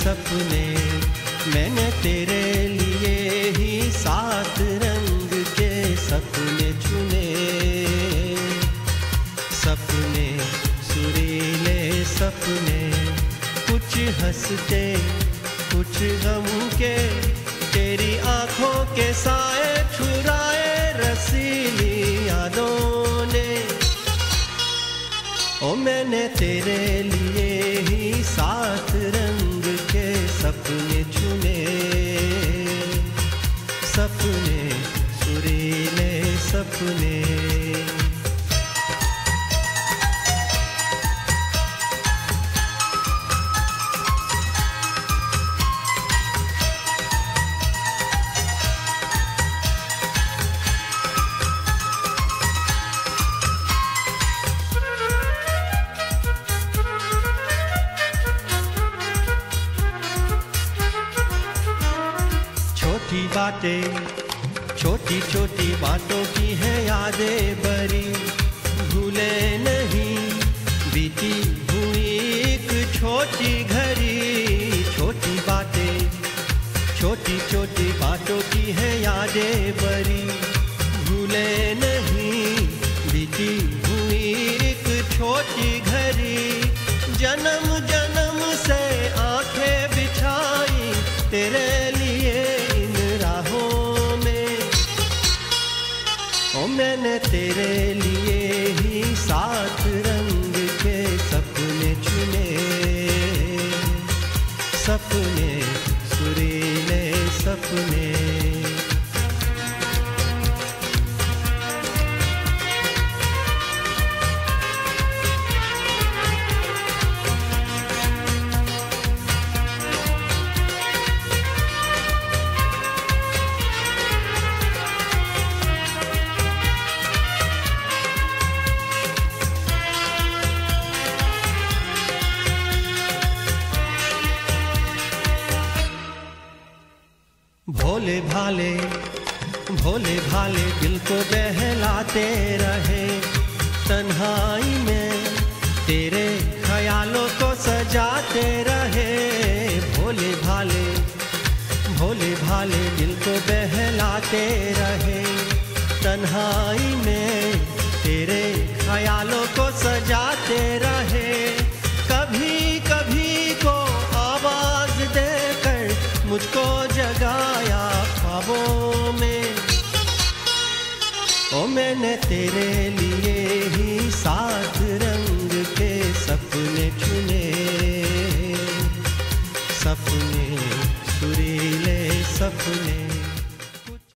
सपने मैंने तेरे लिए ही सात रंग के सपने चुने। सपने, सुरीले सपने, कुछ हँसते, कुछ गम के तेरी आँखों के साए छुराए रसीली यादों ने। ओ मैंने तेरे लिए ही सात रंग के सपने चुने। छोटी बातें, छोटी छोटी बातों की है यादें बरी भूले नहीं, बीती हुई एक छोटी घड़ी। छोटी बातें, छोटी छोटी बातों की है यादें बरी भूले नहीं मैंने तेरे लिए ही सात रंग के सपने चुने। सपने सुरीले सपने। भोले भाले भोले भाले दिल को बहलाते रहे। तन्हाई में तेरे ख्यालों को सजाते रहे। भोले भाले भोले भाले दिल को बहलाते रहे। तन्हाई में तेरे ख्यालों को सजाते रहे। कभी कभी को आवाज़ देकर मुझको मैंने तेरे लिए ही सात रंग के सपने चुने। सपने सुरीले सपने।